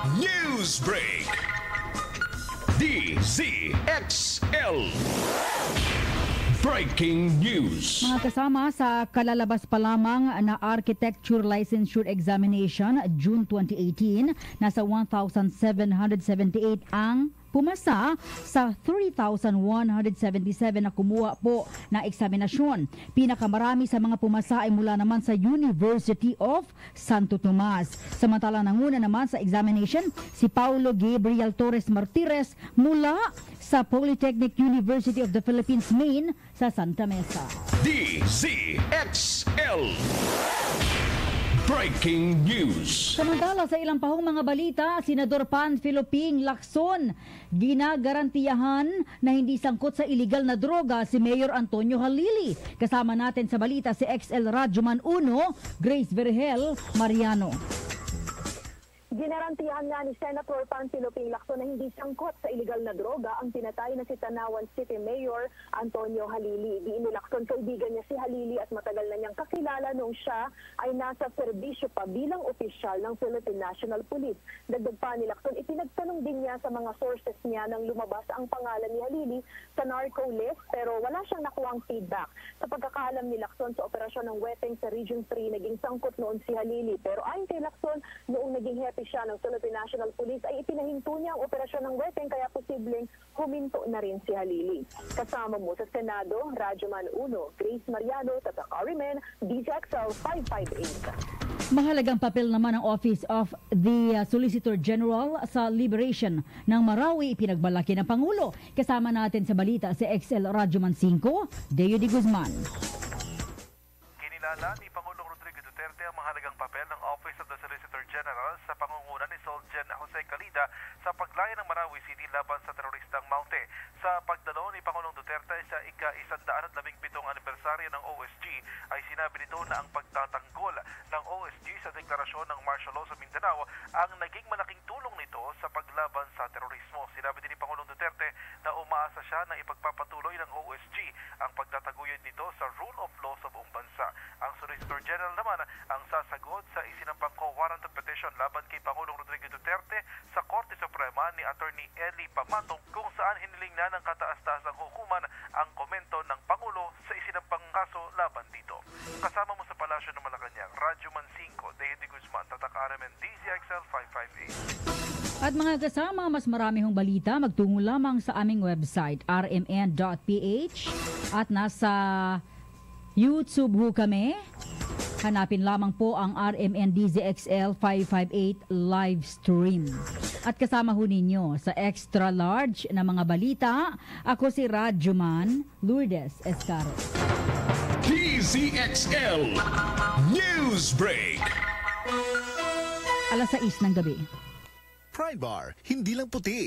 News Break. DZXL. Breaking news. Mga kasama sa kalalabas pa lamang na Architecture Licensure Examination June 2018, nasa 1,778 ang pumasa sa 3,177 na kumuha po na eksaminasyon. Pinakamarami sa mga pumasa ay mula naman sa University of Santo Tomas. Samantala nanguna naman sa examination si Paulo Gabriel Torres Martires mula sa Polytechnic University of the Philippines, Maine sa Santa Mesa. DZXL. Breaking news. Samantala sa ilang pahong mga balita, Senador Panfilo Ping Lacson ginagarantiyahan na hindi sangkot sa iligal na droga si Mayor Antonio Halili. Kasama natin sa balita si XL Radyoman 1, Grace Vergel Mariano. Ginarantiyahan nga ni Senator Ping Lacson na hindi sangkot sa iligal na droga ang pinatay na si Tanawan City Mayor Antonio Halili. Di ni Lacson kaibigan niya si Halili at matagal na niyang kakilala noong siya ay nasa serbisyo pa bilang opisyal ng Philippine National Police. Dagdag pa ni Lacson, ipinagtanong din niya sa mga sources niya nang lumabas ang pangalan ni Halili sa narco list pero wala siyang nakuhang feedback. Sa pagkakaalam ni Lacson sa operasyon ng Weteng sa Region 3, naging sangkot noon si Halili. Pero ayon kay Lacson, noong naging siya ng Philippine National Police ay ipinahinto niya ang operasyon ng Weteng kaya posibleng huminto na rin si Halili. Kasama mo sa Senado, Radyoman 1, Grace Mariano, Tatak Arimen, DZXL 558. Mahalagang papel naman ang Office of the uh, Solicitor General sa liberation ng Marawi pinagbalaki ng Pangulo. Kasama natin sa balita si XL Radyoman 5, Deo de Guzman. Kinilala ni ang mahalagang papel ng Office of the Solicitor General sa pangunguna ni Solgen Jose Calida sa paglaya ng Marawi City laban sa teroristang Maute. Sa pagdalo ni Pangulong Duterte sa ika-117 anibersaryo ng OSG sinabi nito na ang pagtatanggol ng OSG sa deklarasyon ng martial law sa Mindanao ang naging malaking tulong nito sa paglaban sa terorismo. Sinabi din ni Pangulong Duterte na umaasa siya na ipagpapatuloy ng OSG ang pagtataguyod nito sa rule of law sa buong bansa. Ang Solicitor General naman ang sasagot sa isinampang co-warrant of petition laban kay Pangulong Rodrigo Duterte sa Korte Suprema ni Attorney Eli Pamatong kung saan hiniling na ng kataas-taasang hukuman ang komento ng Pangulo sa isinampang kaso laban dito. Kasama mo sa Palasyo ng Malacanang, Radyo Man 5, Dehe de Guzman, Tatak RMN, DZXL 558. At mga kasama, mas marami hong balita, magtungo lamang sa aming website, rmn.ph at nasa YouTube ho kami. Hanapin lamang po ang RMN DZXL 558 live stream. At kasama ho ninyo sa extra large na mga balita, ako si Radyoman Lourdes Escaro. DZXL. News Break. Alas 6 ng gabi. Pride Bar, hindi lang puti.